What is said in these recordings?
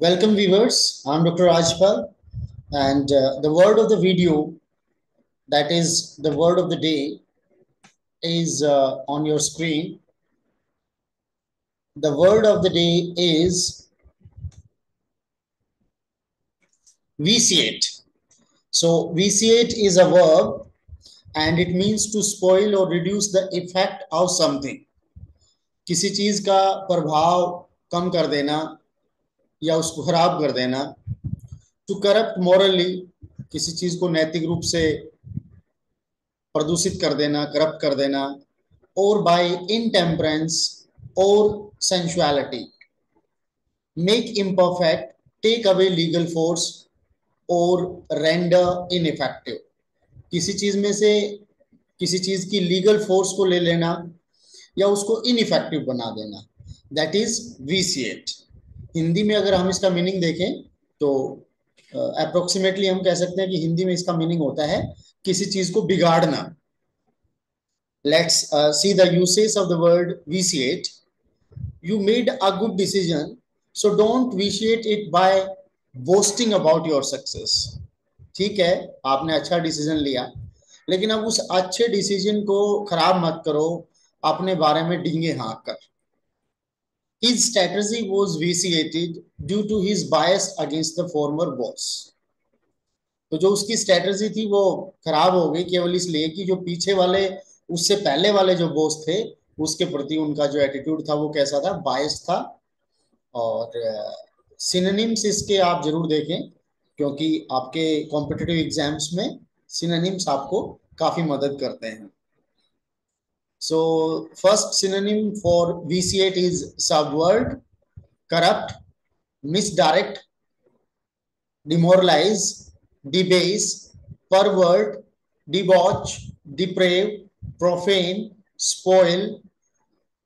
Welcome viewers, I'm Dr. Rajpal and uh, the word of the video that is the word of the day is uh, on your screen. The word of the day is vitiate. So vitiate is a verb and it means to spoil or reduce the effect of something. किसी चीज का प्रभाव कम कर देना या उसको खराब कर देना टू करप्ट मॉरली किसी चीज़ को नैतिक रूप से प्रदूषित कर देना करप्ट कर देना, और बाय इनटेम्परेंस और sensuality make imperfect take away legal force और रेंडर इनइफेक्टिव किसी चीज़ में से किसी चीज़ की लीगल फोर्स को ले लेना या उसको इनइफेक्टिव बना देना. दैट इज़ वीसीएट हिंदी में अगर हम इसका मीनिंग देखें तो अप्रोक्सीमेटली uh, हम कह सकते हैं कि हिंदी में इसका मीनिंग होता है किसी चीज़ को बिगाड़ना। Let's see usage of the word vitiate you made a good decision so don't vitiate it by boasting about your success ठीक है आपने अच्छा डिसीज़न लिया लेकिन अब उस अच्छे डिसीज़न को खराब मत करो अपने बारे में डिंगे हाँक कर। His strategy was vitiated due to his bias against the former boss. तो जो उसकी स्ट्रेटजी थी वो खराब हो गई, केवल इसलिए कि जो पीछे वाले, उससे पहले वाले जो बॉस थे, उसके प्रति उनका जो एटीट्यूड था वो कैसा था? बायस था। और सिनोनिम्स इसके आप ज़रूर देखें, क्योंकि आपके कॉम्पिटेटिव एग्ज़ाम्स में सिनोनिम्स आपको काफ़ी मदद करते हैं। So first synonym for vitiate is subvert, corrupt, misdirect, demoralize, debase, pervert, debauch, deprave, profane, spoil,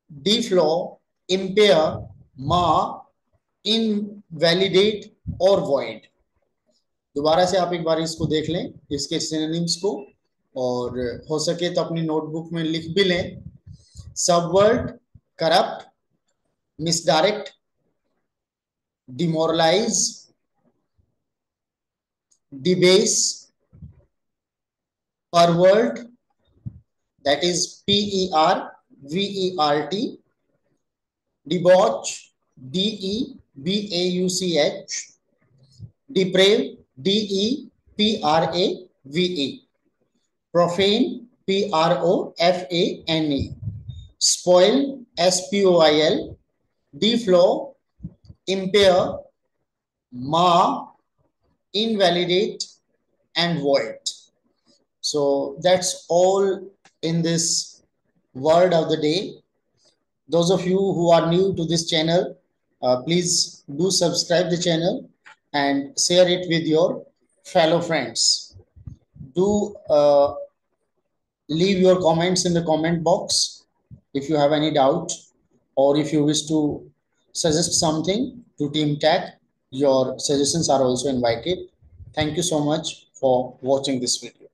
deflow, impair, mar, invalidate और void. दोबारा से आप एक बार इसको देख लें इसके सिनोनिम्स को और हो सके तो अपनी नोटबुक में लिख भी लें। Subvert corrupt misdirect demoralize debase pervert that is P E R V E R T debauch D E B A U C H deprave D E P R A V E profane, P R O F A N E, spoil, S P O I L, deflow, impair, mar, invalidate, and void. So that's all in this word of the day. Those of you who are new to this channel, uh, please do subscribe the channel and share it with your fellow friends. Do uh, leave your comments in the comment box if you have any doubt or if you wish to suggest something to team tech your suggestions are also invited. Thank you so much for watching this video